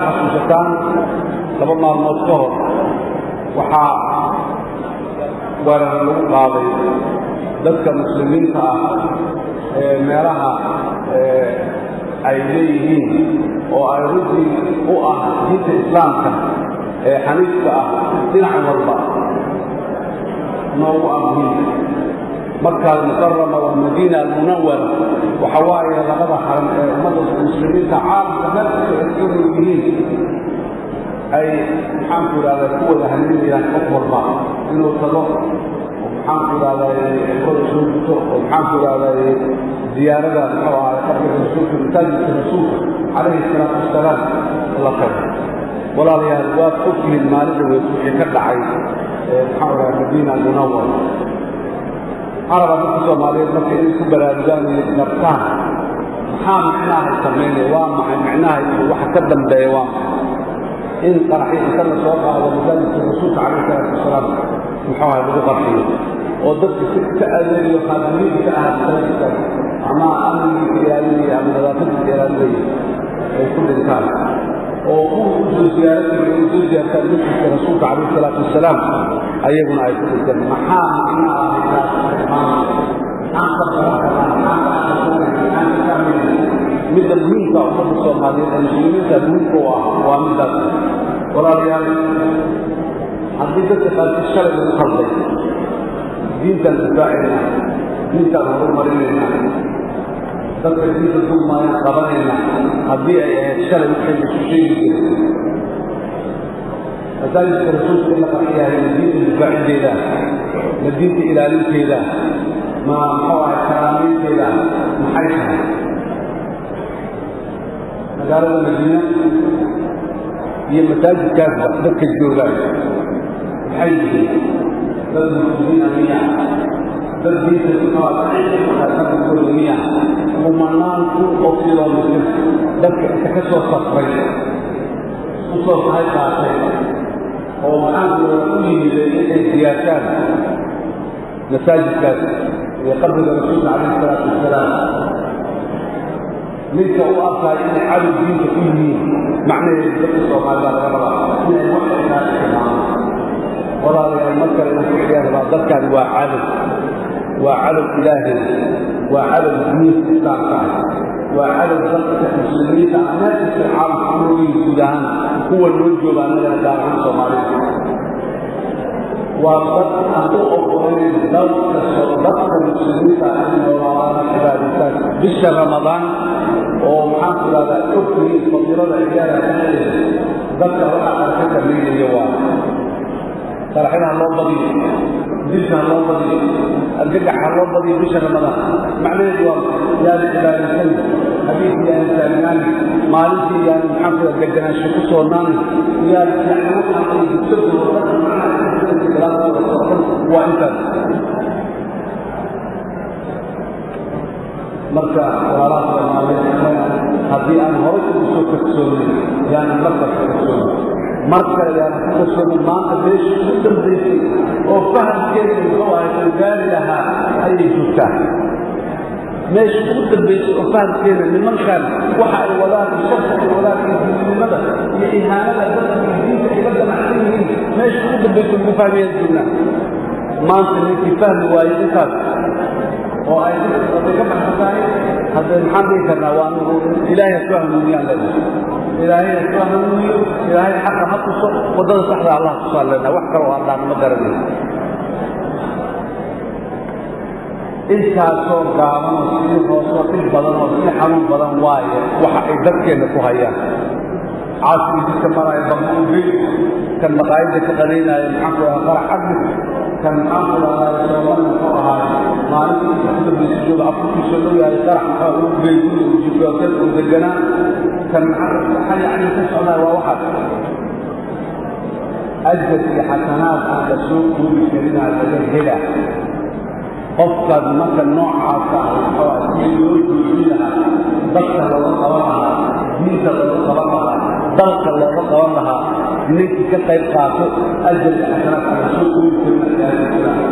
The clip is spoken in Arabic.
aaan laba maalmood ka hor waxaa weerar lagu qaaday dadka muslimiinta ah ee meelaha ay leeyihiin oo ay ruddii u ah diinta islaamka ee xaniifka ah dhinac walba noogu amuhiin markaa almukarama walmadiina almunawara waxa waaye labada xaran ee muslimiinta caamka markii inuu yihiin ay maxaanku idhahdaa ku wada haniinayaan qof walba inuu tago maxaanku idhahdaa kor soo guto oo maxaanku idhahdaa diyaarada muxuu ahaa marka rasuulka masaajidka rasuulka calayhi salaatu wasalaam la tago walaalayaal waad ogtihiin maalinta weyd ka dhacay maxaan idhaha madiina munawara caraba dadka soomaaliyeed marka inay ku baraarugaan iyo nartaan maxaa micnahay samaynaya waa maxay micnahay waxa ka dambeeya waa maxay in qaraxiisa la soo qaado masaajidka rasuulka calayhi salaatu wasalaam muxuu ahay lagu qarxiyo oo dadka si ka adeegayo qaadamiinta ka ahaa salaadka ama amnigiisa ilaalinaya ama nadaafadiisa ilaalinaya ay ku dhintaan oo kuwa u soo siyaarasaya siyaartaan midkiisa rasuulka calayhi salaatu wasalaam ayaguna ay ku dhinteen maxaa macna ah تموت وامدد ولا يعني عندي ذات قد الشرع من قبلك دين تنفعنا دين تنفعنا مرينا ذات دين تنفعنا قبلنا هذه الشرع من قبلك شيء فذلك الرسول صلى الله عليه وسلم دين تنفعنا إله من دين إلى لنك إله ما محوى كلامين إله محيطها magaalada madiine iyo masaajidkaasba dadka joogaan maxay yihiin dad muslimiina miya dad diinta kukaasanankooda miya kumanaan ku muslim dadka inta ka soo safray ku sahay qaatay oo maxaankooda u yimiday inay siyaasaan masaajidkaas iyo qabriga rasuulka calayhi salaatu wasalaam ليس هو أرسل إن حال الدين تكون مين معنى يدرس وما ذلك ولا هذا المحكمة ولا المذكر إن الحياة لا ذكر وعلم وعلم إله وعلم دين الإسلام وعلى الزقة المسلمين نفس الحرب حمولي السودان هو الوجه بأننا داخل صوماليا وقد أتوقف من الزقة المسلمين أن bisha ramadaan oo maxaanku idhahdaa korkii fadiilada ciyaara dadka waxa aan sameynaya waa saraxinaa loo badiyo bishaa loo badiyo argagaxa loo badiyo bisha ramadaan macnaheedu waa yaan ilaalinsan habeenkii yaan taagnaan maalintii yaan maxaanku idhahdaa deganaansho ku soonaan yaan yacni waxaan dugsadooda waa intaas marka walaalaha soomaaliyeed haddii aan horay kusoo kalsoonin yaanan la kalsoonin marka yaanan ku kalsoonin maanta beeshii ku dambaysay oo fahamkeeda muxuu ahay gaari lahaa ayay joogtaa meesha ugu dambaysay oo fahamkeeda nimankan waxa ay wadaan sharta ay wadaan iyo diinimada iyo ihaanada dadka diinta ay la damacsan yihiin meesha ugu dambaysay ugu fahmayaan joognaa maanta ninkii fahmi waayo intaas oo ay haday ka baxsan tahay hadda maxaan dhihi karnaa waa anugu ilaahay asku hanuuniyaan leedahay ilaahay asku hanuuniyo ilaahay xaqa ha tuso waddada saxda allah tusaan leedahay wax kale oo adhaan ma garanaysa intaasoo gaaban oo sii hoosoo dhib badan oo sii xanuun badan waaye waxa ay dadkeenna ku hayaan caaskii jidka maraayo barmuubil kan maqaayadda ka qadaynaayo maxaanku ahaa qarax agmis كان حافظ على الشيطان وفرها معلوم كتب بالسجود عفوا في يعني شرح حقوق بيقول وجيبيوتات ومدجنة كان حالي حاجة يعني تسعنا وواحد في حسنات عند السوق كل شرين على الأجل هلا قفت مثلا نوع عصا وحواسين يوجد فيها ضغطة الله قواها ميزة الله قواها ضغطة الله قواها ان انت كيف يبقى الجل حسنات الرسول